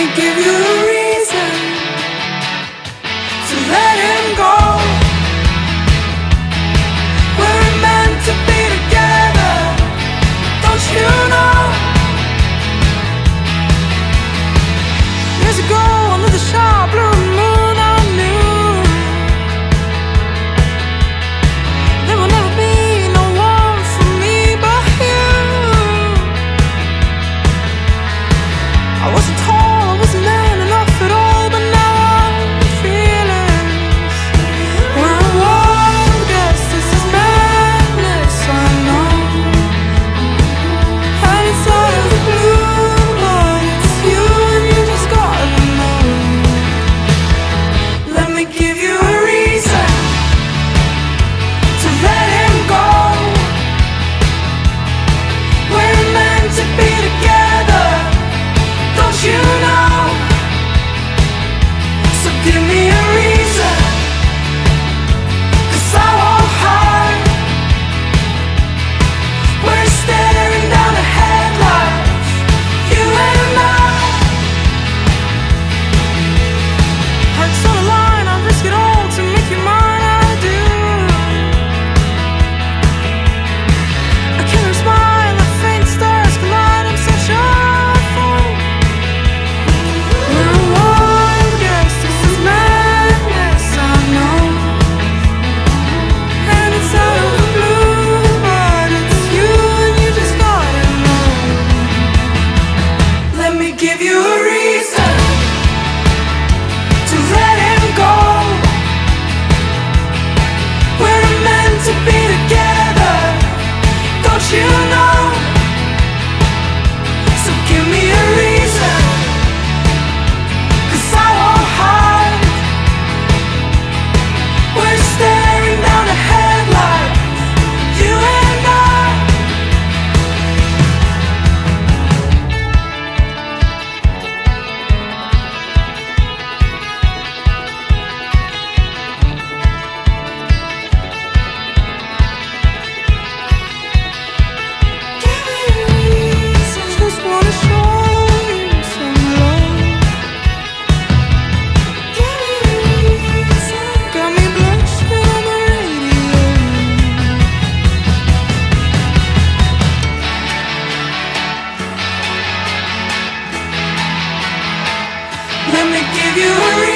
me give you a reason give you a reason.